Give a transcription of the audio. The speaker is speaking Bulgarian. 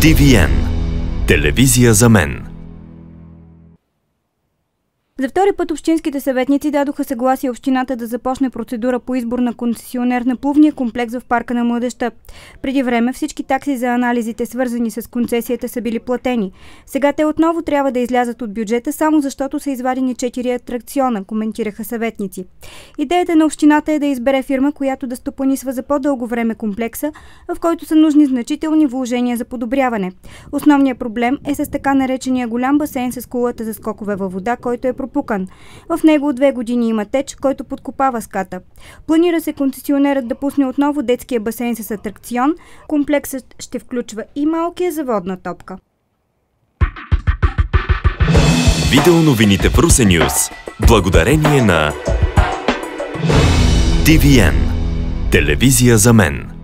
TVN. Телевизия за мен. За втори път общинските съветници дадоха съгласие общината да започне процедура по избор на концесионер на плувния комплекс в парка на младеща. Преди време всички такси за анализите, свързани с концесията, са били платени. Сега те отново трябва да излязат от бюджета, само защото са извадени 4 атракциона, коментираха съветници. Идеята на общината е да избере фирма, която да стопанисва за по-дълго време комплекса, в който са нужни значителни вложения за подобряване. Основният проблем е с така наречения голям басейн с кулата за скокове във вода, който е пропукан. В него от две години има теч, който подкопава ската. Планира се концесионерът да пусне отново детския басейн с атракцион. Комплексът ще включва и малкия заводна топка. Видео новините в Русе Нюс. Благодарение на TVN. Телевизия за мен.